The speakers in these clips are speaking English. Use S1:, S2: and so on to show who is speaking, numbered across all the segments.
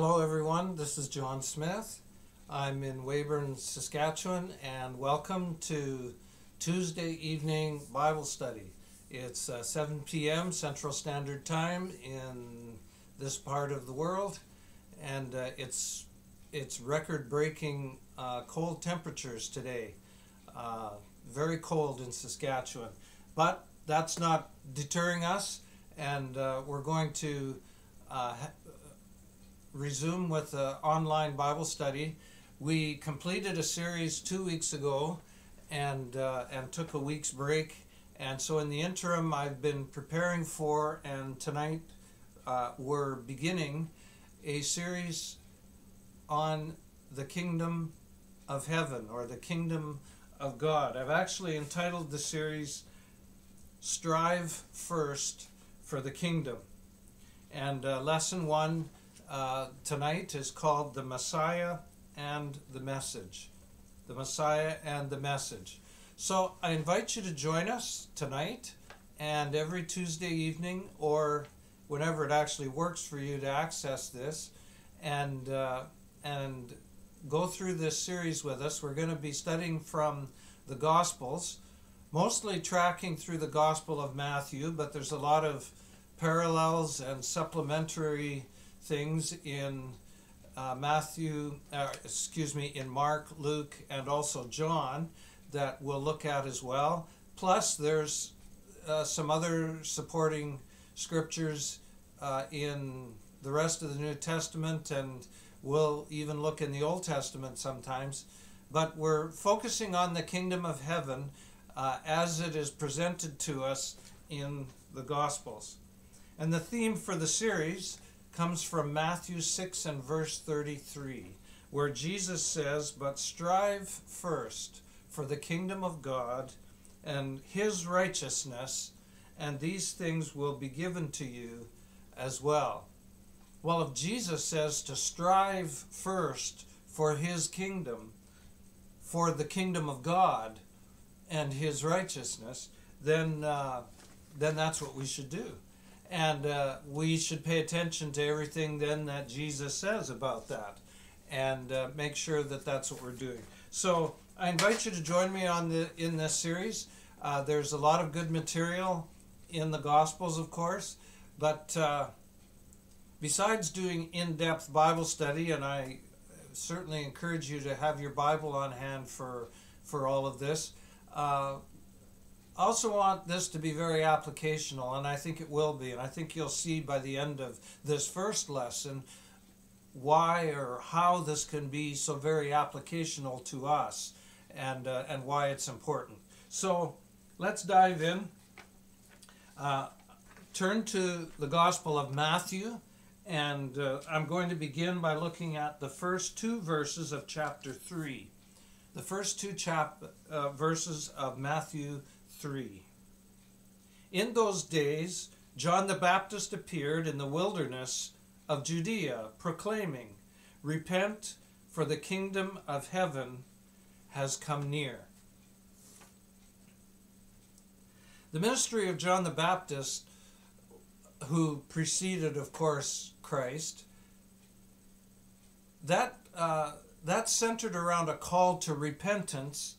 S1: Hello, everyone. This is John Smith. I'm in Weyburn, Saskatchewan, and welcome to Tuesday evening Bible study. It's uh, 7 p.m. Central Standard Time in this part of the world, and uh, it's it's record-breaking uh, cold temperatures today. Uh, very cold in Saskatchewan, but that's not deterring us, and uh, we're going to uh, resume with the online Bible study. We completed a series two weeks ago and, uh, and took a week's break. And so in the interim, I've been preparing for, and tonight uh, we're beginning a series on the kingdom of heaven or the kingdom of God. I've actually entitled the series Strive First for the Kingdom. And uh, lesson one uh, tonight is called The Messiah and the Message. The Messiah and the Message. So I invite you to join us tonight and every Tuesday evening or whenever it actually works for you to access this and uh, and go through this series with us. We're going to be studying from the Gospels, mostly tracking through the Gospel of Matthew, but there's a lot of parallels and supplementary things in uh, Matthew, uh, excuse me, in Mark, Luke, and also John that we'll look at as well. Plus, there's uh, some other supporting scriptures uh, in the rest of the New Testament, and we'll even look in the Old Testament sometimes. But we're focusing on the kingdom of heaven uh, as it is presented to us in the Gospels. And the theme for the series comes from Matthew 6 and verse 33, where Jesus says, But strive first for the kingdom of God and his righteousness, and these things will be given to you as well. Well, if Jesus says to strive first for his kingdom, for the kingdom of God and his righteousness, then, uh, then that's what we should do. And uh, we should pay attention to everything then that Jesus says about that and uh, make sure that that's what we're doing. So I invite you to join me on the in this series. Uh, there's a lot of good material in the Gospels, of course, but uh, besides doing in-depth Bible study, and I certainly encourage you to have your Bible on hand for for all of this. Uh, I also want this to be very applicational, and I think it will be. And I think you'll see by the end of this first lesson why or how this can be so very applicational to us and, uh, and why it's important. So let's dive in. Uh, turn to the Gospel of Matthew, and uh, I'm going to begin by looking at the first two verses of chapter 3. The first two chap- uh, verses of Matthew 3. In those days, John the Baptist appeared in the wilderness of Judea, proclaiming, Repent, for the kingdom of heaven has come near. The ministry of John the Baptist, who preceded, of course, Christ, that, uh, that centered around a call to repentance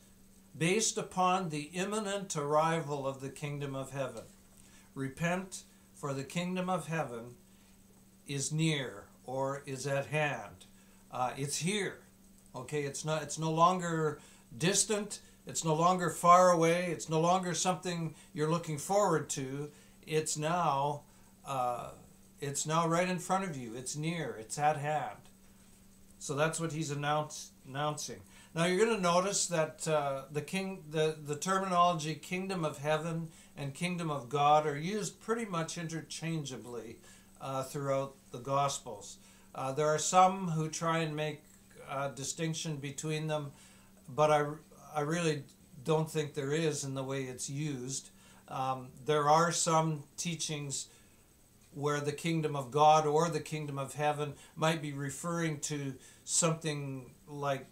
S1: based upon the imminent arrival of the kingdom of heaven. Repent, for the kingdom of heaven is near or is at hand. Uh, it's here. Okay, it's not. It's no longer distant. It's no longer far away. It's no longer something you're looking forward to. It's now. Uh, it's now right in front of you. It's near. It's at hand. So that's what he's announce, announcing. Now you're going to notice that uh, the king, the, the terminology kingdom of heaven and kingdom of God are used pretty much interchangeably uh, throughout the Gospels. Uh, there are some who try and make a distinction between them, but I, I really don't think there is in the way it's used. Um, there are some teachings where the kingdom of God or the kingdom of heaven might be referring to something like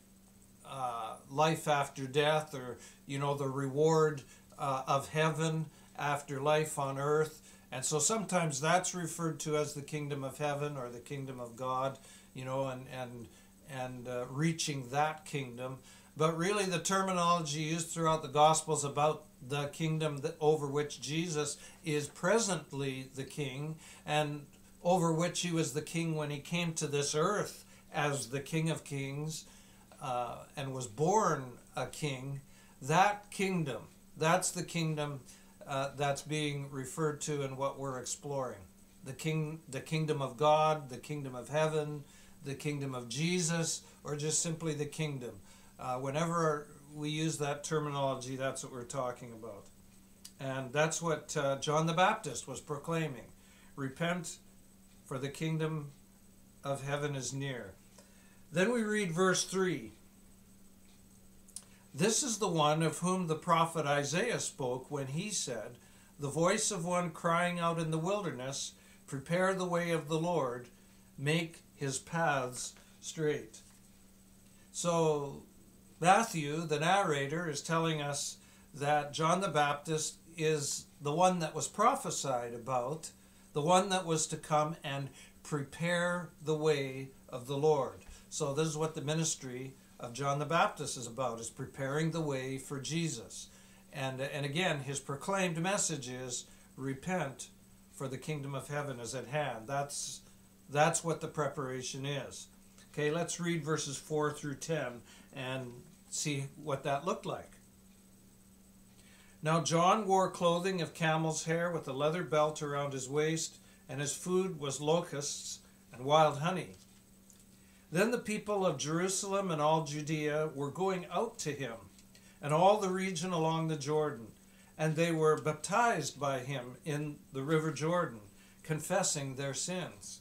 S1: uh, life after death or you know the reward uh, of heaven after life on earth and so sometimes that's referred to as the kingdom of heaven or the kingdom of god you know, and and and uh, reaching that kingdom. But really, the terminology used throughout the Gospels about the kingdom that, over which Jesus is presently the king, and over which he was the king when he came to this earth as the King of Kings uh, and was born a king, that kingdom, that's the kingdom uh, that's being referred to in what we're exploring. The king, the kingdom of God, the kingdom of heaven, the kingdom of Jesus, or just simply the kingdom. Uh, whenever we use that terminology, that's what we're talking about. And that's what uh, John the Baptist was proclaiming. Repent, for the kingdom of heaven is near. Then we read verse 3. This is the one of whom the prophet Isaiah spoke when he said, The voice of one crying out in the wilderness, Prepare the way of the Lord, make his paths straight. So, Matthew, the narrator, is telling us that John the Baptist is the one that was prophesied about, the one that was to come and prepare the way of the Lord. So this is what the ministry of John the Baptist is about, is preparing the way for Jesus. And, and again, his proclaimed message is repent for the kingdom of heaven is at hand. That's, that's what the preparation is. Okay, let's read verses 4 through 10 and see what that looked like. Now John wore clothing of camel's hair with a leather belt around his waist, and his food was locusts and wild honey. Then the people of Jerusalem and all Judea were going out to him, and all the region along the Jordan, and they were baptized by him in the river Jordan, confessing their sins.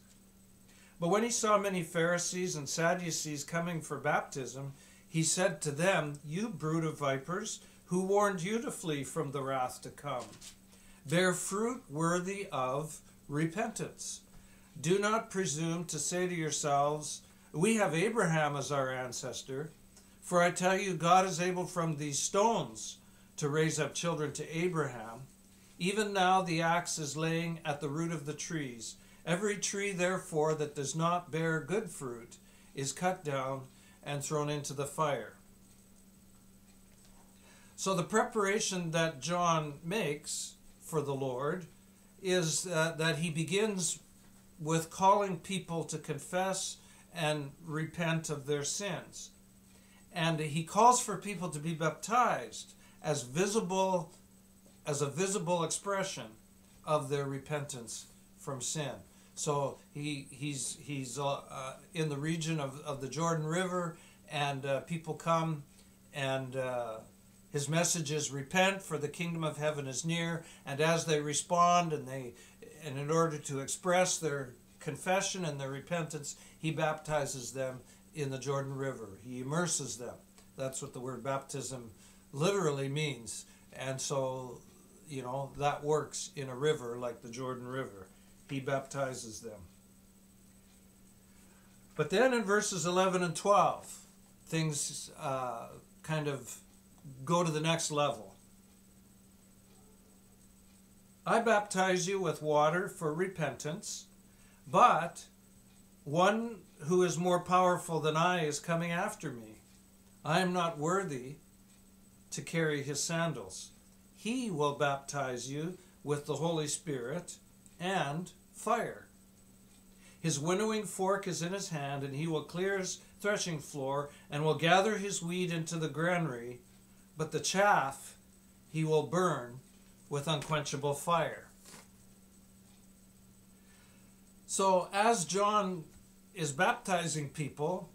S1: But when he saw many Pharisees and Sadducees coming for baptism, he said to them, You brood of vipers, who warned you to flee from the wrath to come? Bear fruit worthy of repentance. Do not presume to say to yourselves, we have Abraham as our ancestor. For I tell you, God is able from these stones to raise up children to Abraham. Even now the axe is laying at the root of the trees. Every tree, therefore, that does not bear good fruit is cut down and thrown into the fire. So the preparation that John makes for the Lord is uh, that he begins with calling people to confess and repent of their sins. And he calls for people to be baptized as visible as a visible expression of their repentance from sin. So he he's he's uh, uh, in the region of, of the Jordan River, and uh, people come, and uh, his message is repent, for the kingdom of heaven is near. And as they respond, and they and in order to express their confession and their repentance, he baptizes them in the Jordan River. He immerses them. That's what the word baptism literally means. And so, you know, that works in a river like the Jordan River. He baptizes them. But then in verses 11 and 12, things uh, kind of go to the next level. I baptize you with water for repentance, but one who is more powerful than I is coming after me. I am not worthy to carry his sandals. He will baptize you with the Holy Spirit and fire. His winnowing fork is in his hand, and he will clear his threshing floor and will gather his wheat into the granary, but the chaff he will burn with unquenchable fire. So, as John is baptizing people,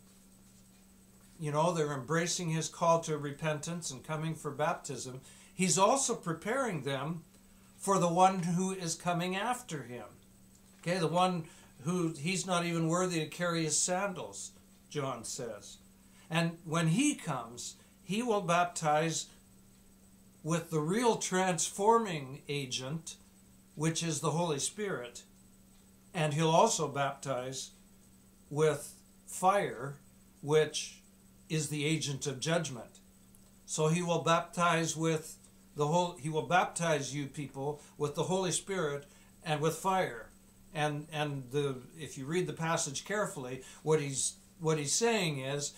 S1: you know, they're embracing his call to repentance and coming for baptism, he's also preparing them for the one who is coming after him. Okay, the one who he's not even worthy to carry his sandals, John says. And when he comes, he will baptize with the real transforming agent, which is the Holy Spirit and he'll also baptize with fire, which is the agent of judgment. So he will baptize with the whole he will baptize you people with the Holy Spirit and with fire. And and the if you read the passage carefully, what he's what he's saying is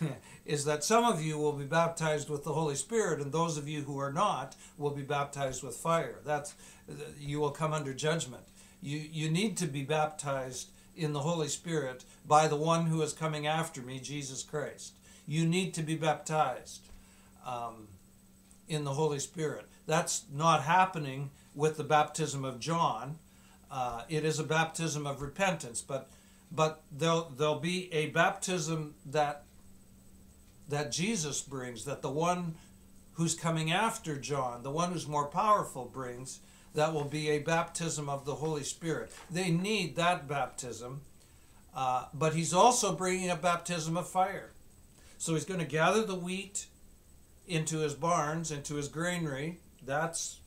S1: is that some of you will be baptized with the Holy Spirit, and those of you who are not will be baptized with fire. That's you will come under judgment. You you need to be baptized in the Holy Spirit by the one who is coming after me, Jesus Christ. You need to be baptized um, in the Holy Spirit. That's not happening with the baptism of John. Uh, it is a baptism of repentance, but but there'll there'll be a baptism that that Jesus brings, that the one who's coming after John, the one who's more powerful, brings, that will be a baptism of the Holy Spirit. They need that baptism, uh, but he's also bringing a baptism of fire. So he's going to gather the wheat into his barns, into his granary. That's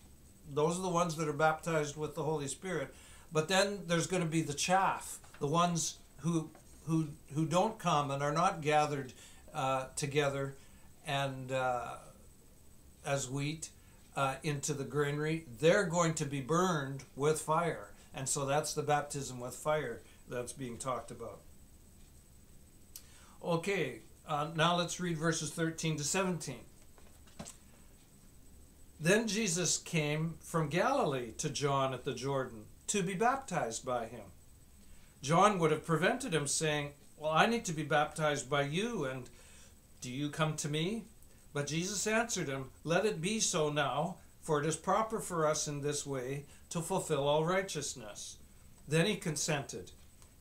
S1: those are the ones that are baptized with the Holy Spirit. But then there's going to be the chaff, the ones who who who don't come and are not gathered uh, together and uh, as wheat uh, into the granary, they're going to be burned with fire. And so that's the baptism with fire that's being talked about. Okay, uh, now let's read verses 13 to 17. Then Jesus came from Galilee to John at the Jordan to be baptized by him. John would have prevented him, saying, Well, I need to be baptized by you, and do you come to me? But Jesus answered him, Let it be so now, for it is proper for us in this way to fulfill all righteousness. Then he consented.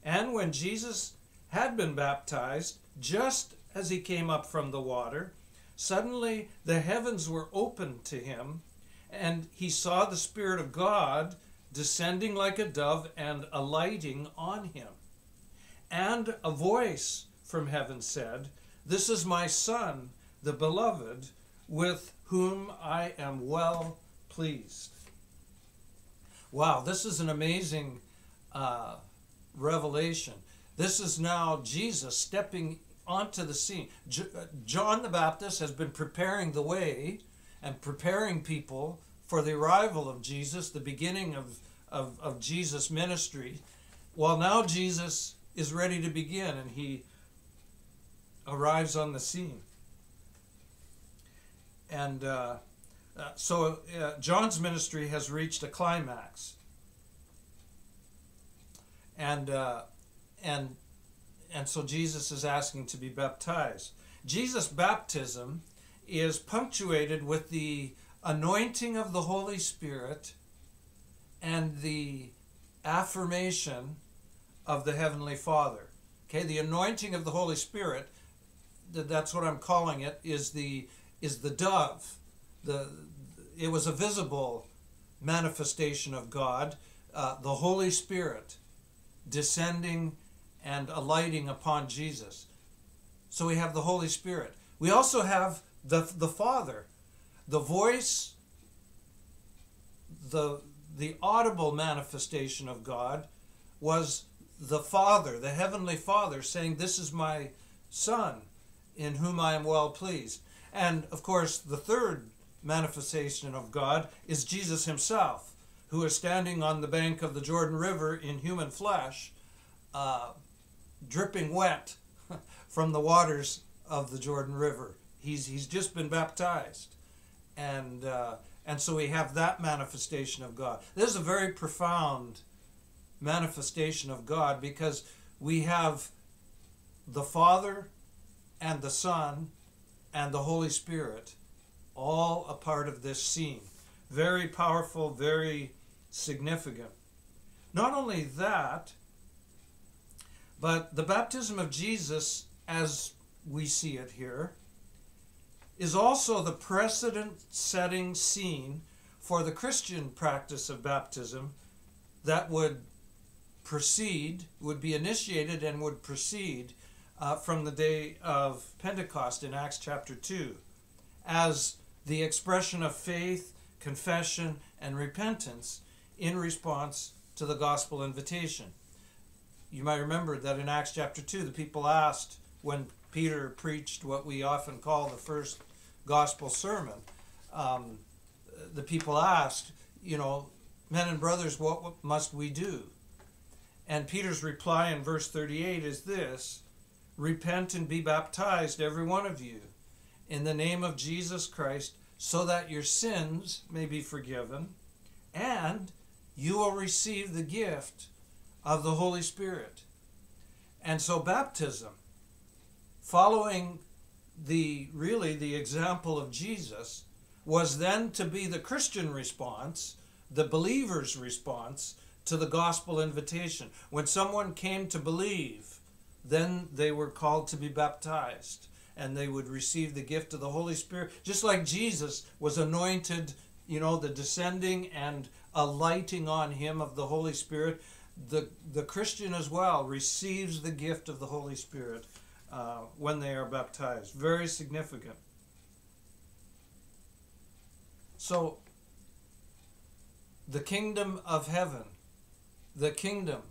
S1: And when Jesus had been baptized, just as he came up from the water, suddenly the heavens were opened to him, and he saw the Spirit of God descending like a dove and alighting on him. And a voice from heaven said, This is my Son, the Beloved, with whom I am well pleased. Wow, this is an amazing uh, revelation. This is now Jesus stepping onto the scene. J- uh, John the Baptist has been preparing the way and preparing people for the arrival of Jesus, the beginning of, of, of Jesus' ministry. Well, now Jesus is ready to begin and he arrives on the scene. And uh, uh, so uh, John's ministry has reached a climax. And, uh, and, and so Jesus is asking to be baptized. Jesus' baptism is punctuated with the anointing of the Holy Spirit and the affirmation of the Heavenly Father. Okay, the anointing of the Holy Spirit, that's what I'm calling it, is the is the dove. The it was a visible manifestation of God, uh, the Holy Spirit descending and alighting upon Jesus. So we have the Holy Spirit. We also have the the Father the voice, the, the audible manifestation of God was the Father, the Heavenly Father, saying, This is my Son, in whom I am well pleased. And of course, the third manifestation of God is Jesus Himself, who is standing on the bank of the Jordan River in human flesh, uh, dripping wet from the waters of the Jordan River. He's, he's just been baptized and uh, and so we have that manifestation of God. This is a very profound manifestation of God because we have the Father and the Son and the Holy Spirit all a part of this scene. Very powerful, very significant. Not only that, but the baptism of Jesus, as we see it here, is also the precedent setting scene for the Christian practice of baptism that would proceed, would be initiated and would proceed uh, from the day of Pentecost in Acts chapter 2 as the expression of faith, confession, and repentance in response to the gospel invitation. You might remember that in Acts chapter 2, the people asked when Peter preached what we often call the first gospel sermon, um, the people asked, you know, men and brothers, what, what must we do? And Peter's reply in verse 38 is this Repent and be baptized, every one of you, in the name of Jesus Christ, so that your sins may be forgiven, and you will receive the gift of the Holy Spirit. And so, baptism, following the really the example of Jesus, was then to be the Christian response, the believer's response to the gospel invitation. When someone came to believe, then they were called to be baptized and they would receive the gift of the Holy Spirit, just like Jesus was anointed, you know, the descending and alighting on him of the Holy Spirit. The, the Christian as well receives the gift of the Holy Spirit uh, when they are baptized. Very significant. So, the kingdom of heaven, the kingdom,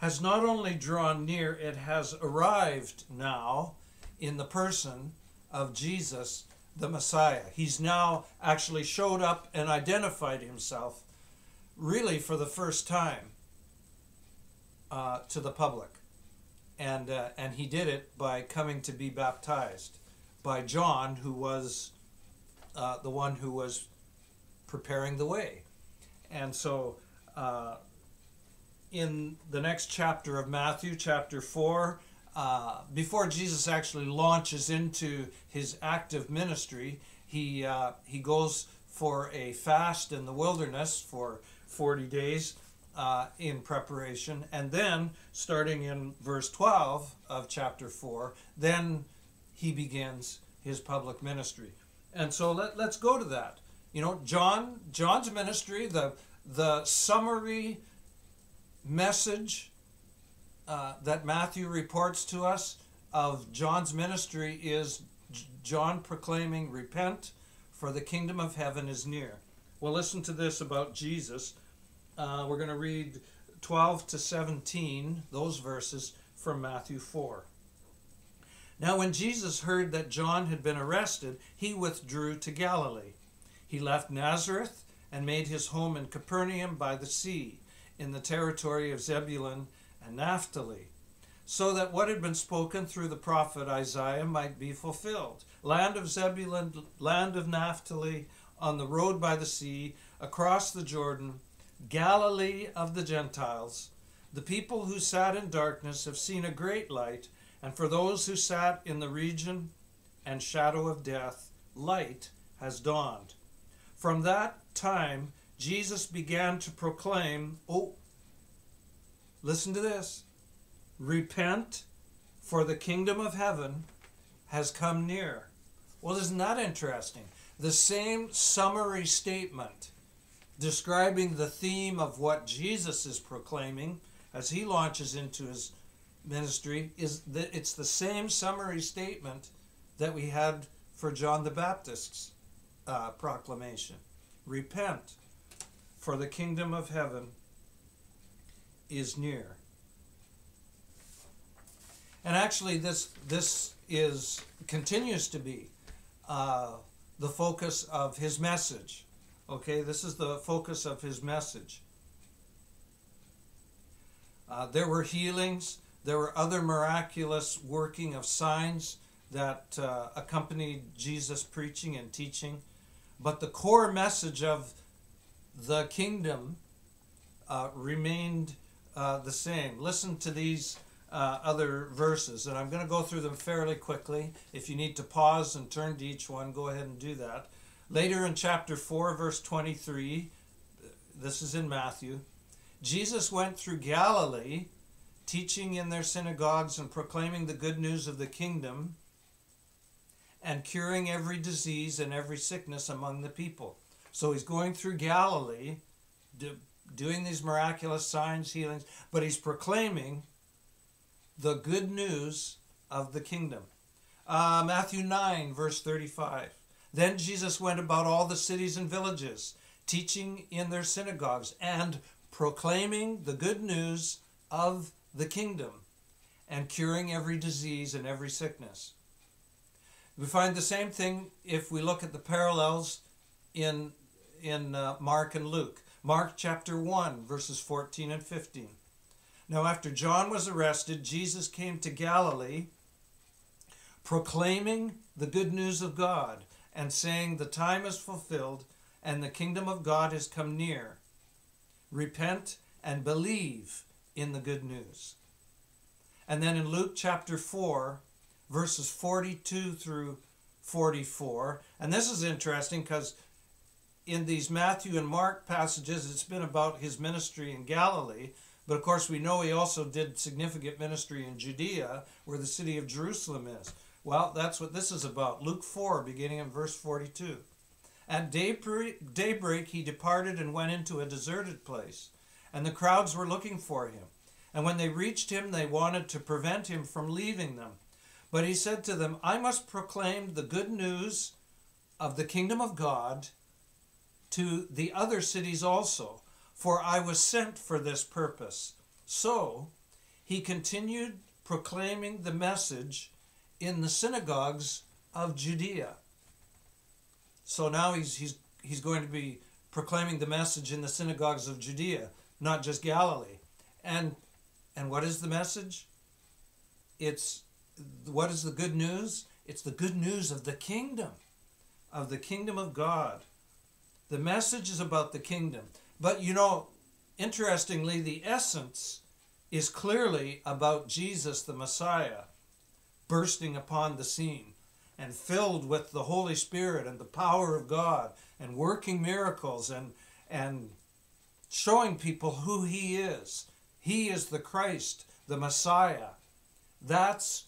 S1: has not only drawn near, it has arrived now in the person of Jesus, the Messiah. He's now actually showed up and identified himself, really for the first time, uh, to the public. And, uh, and he did it by coming to be baptized by John, who was uh, the one who was preparing the way. And so, uh, in the next chapter of Matthew, chapter 4, uh, before Jesus actually launches into his active ministry, he, uh, he goes for a fast in the wilderness for 40 days uh, in preparation. And then, starting in verse 12 of chapter 4, then he begins his public ministry. And so let, let's go to that. You know, John, John's ministry, the, the summary message uh, that Matthew reports to us of John's ministry is John proclaiming, Repent, for the kingdom of heaven is near. Well, listen to this about Jesus. Uh, we're going to read 12 to 17, those verses from Matthew 4. Now, when Jesus heard that John had been arrested, he withdrew to Galilee. He left Nazareth and made his home in Capernaum by the sea, in the territory of Zebulun and Naphtali, so that what had been spoken through the prophet Isaiah might be fulfilled. Land of Zebulun, land of Naphtali, on the road by the sea, across the Jordan, Galilee of the Gentiles. The people who sat in darkness have seen a great light, and for those who sat in the region and shadow of death, light has dawned. From that time, Jesus began to proclaim, Oh, listen to this repent, for the kingdom of heaven has come near. Well, isn't that interesting? The same summary statement describing the theme of what Jesus is proclaiming as he launches into his ministry is that it's the same summary statement that we had for John the Baptist's uh, proclamation Repent, for the kingdom of heaven is near. And actually, this, this is continues to be uh, the focus of his message. Okay, this is the focus of his message. Uh, there were healings, there were other miraculous working of signs that uh, accompanied Jesus' preaching and teaching. But the core message of the kingdom uh, remained uh, the same. Listen to these uh, other verses, and I'm going to go through them fairly quickly. If you need to pause and turn to each one, go ahead and do that. Later in chapter 4, verse 23, this is in Matthew, Jesus went through Galilee, teaching in their synagogues and proclaiming the good news of the kingdom and curing every disease and every sickness among the people. So he's going through Galilee, do, doing these miraculous signs, healings, but he's proclaiming the good news of the kingdom. Uh, Matthew 9, verse 35. Then Jesus went about all the cities and villages, teaching in their synagogues and proclaiming the good news of the kingdom and curing every disease and every sickness. We find the same thing if we look at the parallels in, in uh, Mark and Luke. Mark chapter 1, verses 14 and 15. Now, after John was arrested, Jesus came to Galilee proclaiming the good news of God and saying, The time is fulfilled and the kingdom of God has come near. Repent and believe in the good news. And then in Luke chapter 4, verses 42 through 44, and this is interesting because in these Matthew and Mark passages, it's been about his ministry in Galilee. But of course, we know he also did significant ministry in Judea, where the city of Jerusalem is. Well, that's what this is about. Luke 4, beginning in verse 42. At daybreak, daybreak he departed and went into a deserted place, and the crowds were looking for him. And when they reached him, they wanted to prevent him from leaving them. But he said to them, I must proclaim the good news of the kingdom of God to the other cities also, for I was sent for this purpose. So he continued proclaiming the message in the synagogues of Judea. So now he's, he's, he's going to be proclaiming the message in the synagogues of Judea, not just Galilee. And, and what is the message? It's what is the good news? It's the good news of the kingdom, of the kingdom of God. The message is about the kingdom. But you know, interestingly, the essence is clearly about Jesus the Messiah bursting upon the scene and filled with the Holy Spirit and the power of God and working miracles and, and showing people who He is. He is the Christ, the Messiah. That's,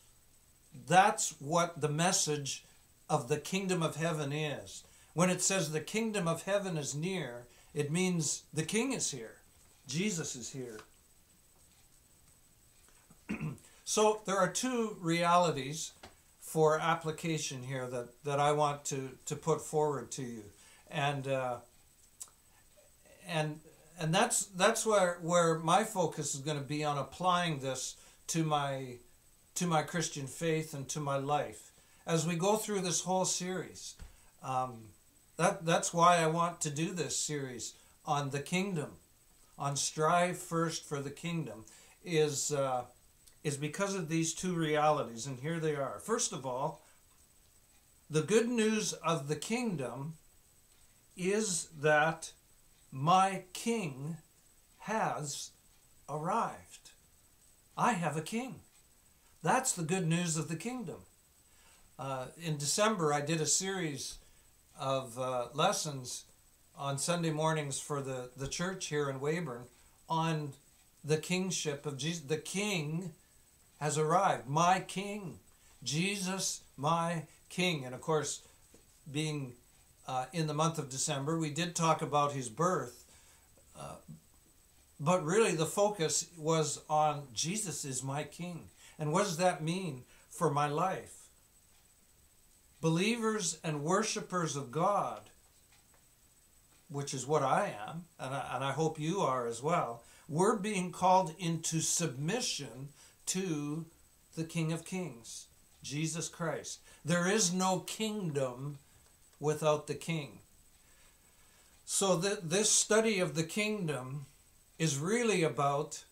S1: that's what the message of the kingdom of heaven is. When it says the kingdom of heaven is near, it means the king is here. Jesus is here. So there are two realities for application here that, that I want to, to put forward to you. And uh, and and that's that's where where my focus is going to be on applying this to my to my Christian faith and to my life as we go through this whole series. Um, that that's why I want to do this series on the kingdom, on strive first for the kingdom. Is uh, is because of these two realities, and here they are. First of all, the good news of the kingdom is that my king has arrived. I have a king. That's the good news of the kingdom. Uh, in December, I did a series of uh, lessons on Sunday mornings for the, the church here in Weyburn on the kingship of Jesus. The king has arrived. My King, Jesus, my King. And of course, being uh, in the month of December, we did talk about his birth. Uh, but really, the focus was on Jesus is my King. And what does that mean for my life? Believers and worshipers of God, which is what I am, and I, and I hope you are as well, we're being called into submission to the King of Kings, Jesus Christ. There is no kingdom without the King. So th- this study of the kingdom is really about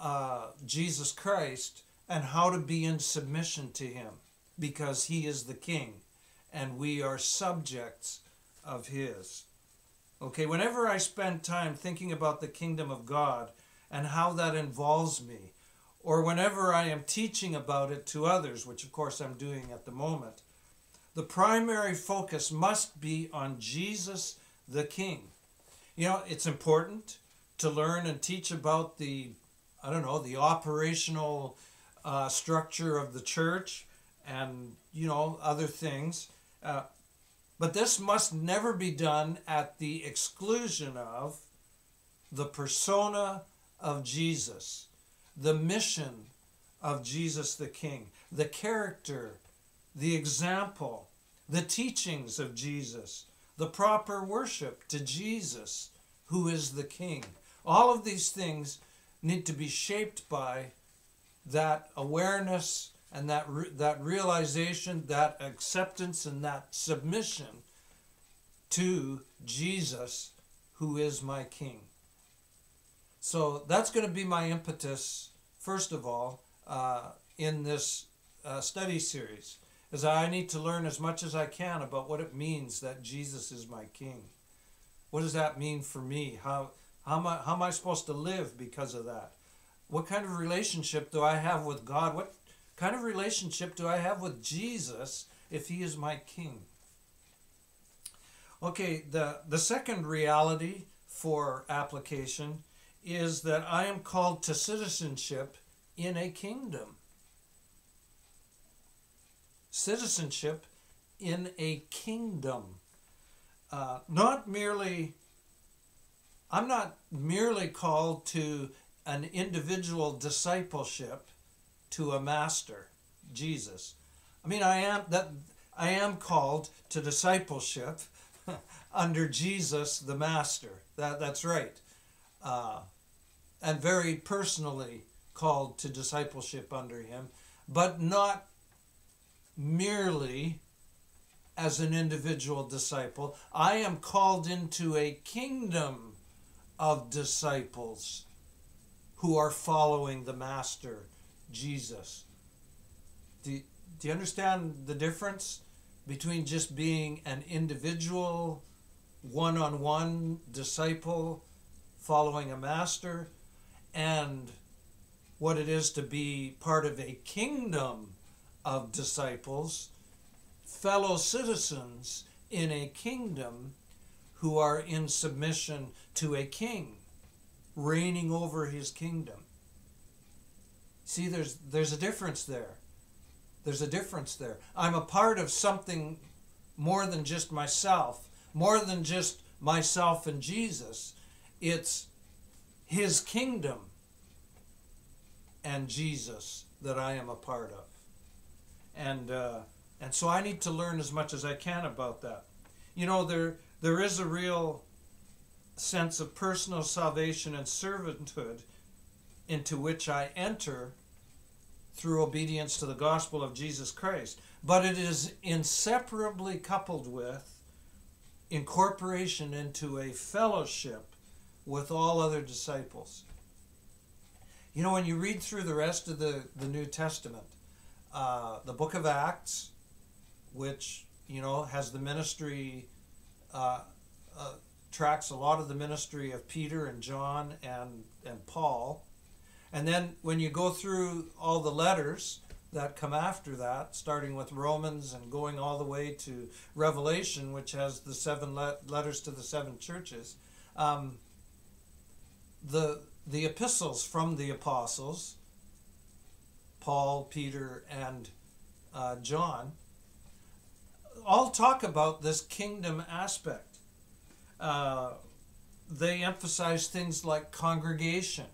S1: uh, Jesus Christ and how to be in submission to him because he is the king and we are subjects of his. Okay, whenever I spend time thinking about the kingdom of God and how that involves me, or whenever I am teaching about it to others, which of course I'm doing at the moment, the primary focus must be on Jesus the King. You know, it's important to learn and teach about the, I don't know, the operational uh, structure of the church and, you know, other things. Uh, but this must never be done at the exclusion of the persona of Jesus the mission of Jesus the King, the character, the example, the teachings of Jesus, the proper worship to Jesus, who is the King. All of these things need to be shaped by that awareness and that, re- that realization, that acceptance, and that submission to Jesus, who is my King. So that's going to be my impetus, first of all, uh, in this uh, study series, is I need to learn as much as I can about what it means that Jesus is my King. What does that mean for me? How how am I, how am I supposed to live because of that? What kind of relationship do I have with God? What kind of relationship do I have with Jesus if He is my King? Okay, the, the second reality for application is that I am called to citizenship in a kingdom. Citizenship in a kingdom. Uh, not merely, I'm not merely called to an individual discipleship to a master, Jesus. I mean, I am that I am called to discipleship under Jesus, the Master. That that's right, uh, and very personally called to discipleship under Him, but not merely as an individual disciple. I am called into a kingdom of disciples who are following the Master, Jesus. Do, do you understand the difference between just being an individual, one on one disciple following a Master and what it is to be part of a kingdom of disciples, fellow citizens in a kingdom who are in submission to a king reigning over his kingdom. See, there's, there's a difference there. There's a difference there. I'm a part of something more than just myself, more than just myself and Jesus. It's his kingdom and Jesus that I am a part of. And, uh, and so I need to learn as much as I can about that. You know, there, there is a real sense of personal salvation and servanthood into which I enter through obedience to the gospel of Jesus Christ. But it is inseparably coupled with incorporation into a fellowship with all other disciples. You know, when you read through the rest of the, the New Testament, uh, the book of Acts, which, you know, has the ministry uh, uh, tracks a lot of the ministry of Peter and John and, and Paul. And then when you go through all the letters that come after that, starting with Romans and going all the way to Revelation, which has the seven le- letters to the seven churches, um, the, the epistles from the apostles, Paul, Peter, and uh, John, all talk about this kingdom aspect uh, they emphasize things like congregation.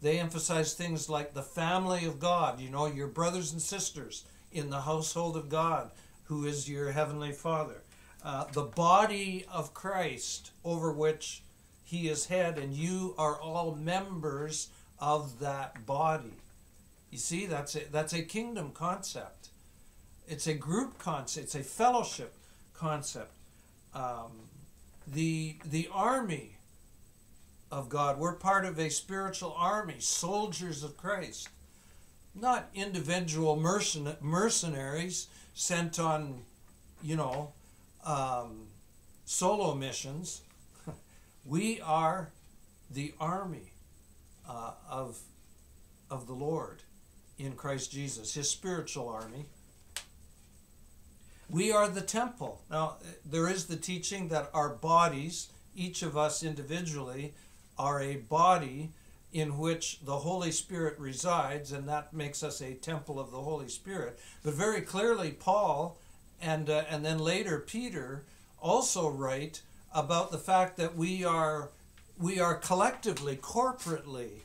S1: They emphasize things like the family of God, you know, your brothers and sisters in the household of God, who is your heavenly Father. Uh, the body of Christ over which he is head, and you are all members of that body. You see, that's a, that's a kingdom concept. It's a group concept. It's a fellowship concept. Um, the the army of God. We're part of a spiritual army, soldiers of Christ, not individual mercen- mercenaries sent on, you know, um, solo missions. we are the army uh, of of the Lord in Christ Jesus, His spiritual army. We are the temple. Now, there is the teaching that our bodies, each of us individually, are a body in which the Holy Spirit resides, and that makes us a temple of the Holy Spirit. But very clearly, Paul and, uh, and then later Peter also write about the fact that we are, we are collectively, corporately,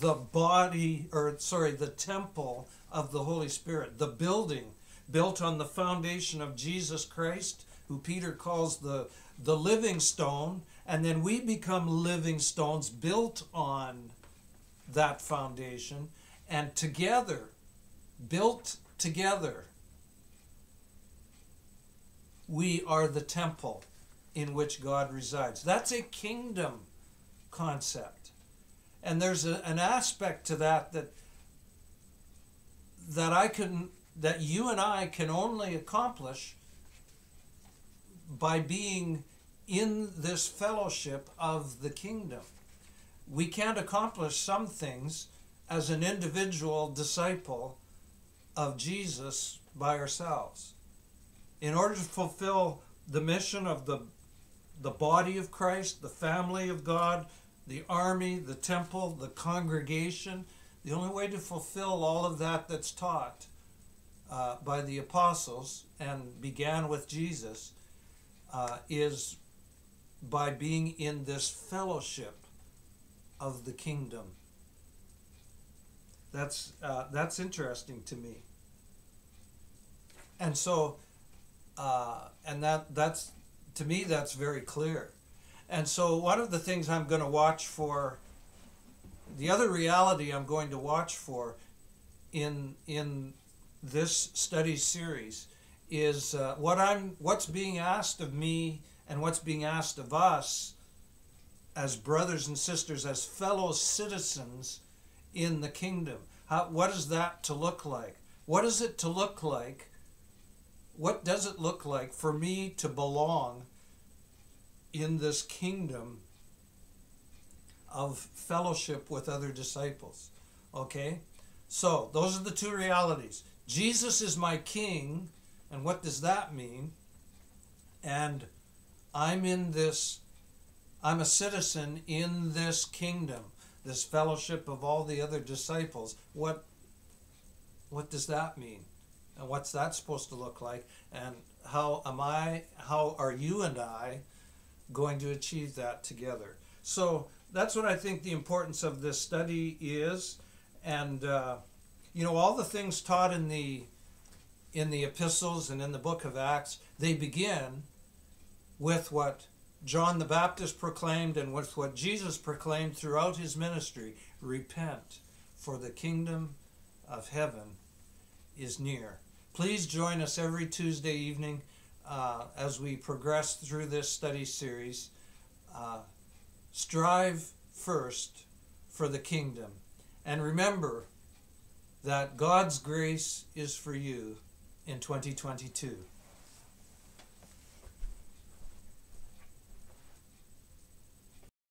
S1: the body, or sorry, the temple of the Holy Spirit, the building built on the foundation of Jesus Christ, who Peter calls the, the living stone, and then we become living stones built on that foundation, and together, built together, we are the temple in which God resides. That's a kingdom concept. And there's a, an aspect to that that that I can that you and I can only accomplish by being in this fellowship of the kingdom. We can't accomplish some things as an individual disciple of Jesus by ourselves. In order to fulfill the mission of the the body of Christ, the family of God, the army, the temple, the congregation, the only way to fulfill all of that that's taught uh, by the apostles and began with Jesus uh, is by being in this fellowship of the kingdom. That's uh, that's interesting to me. And so, uh, and that that's to me that's very clear. And so, one of the things I'm going to watch for, the other reality I'm going to watch for, in in this study series, is uh, what I'm what's being asked of me and what's being asked of us as brothers and sisters, as fellow citizens in the kingdom. How, what is that to look like? What is it to look like? What does it look like for me to belong in this kingdom of fellowship with other disciples? Okay? So, those are the two realities. Jesus is my king, and what does that mean? And I'm in this, I'm a citizen in this kingdom, this fellowship of all the other disciples. What, what does that mean? And what's that supposed to look like? And how am I, how are you and I going to achieve that together? So that's what I think the importance of this study is. And, uh, you know, all the things taught in the in the epistles and in the book of Acts, they begin with what John the Baptist proclaimed and with what Jesus proclaimed throughout his ministry repent, for the kingdom of heaven is near. Please join us every Tuesday evening uh, as we progress through this study series. Uh, strive first for the kingdom. And remember that God's grace is for you in 2022.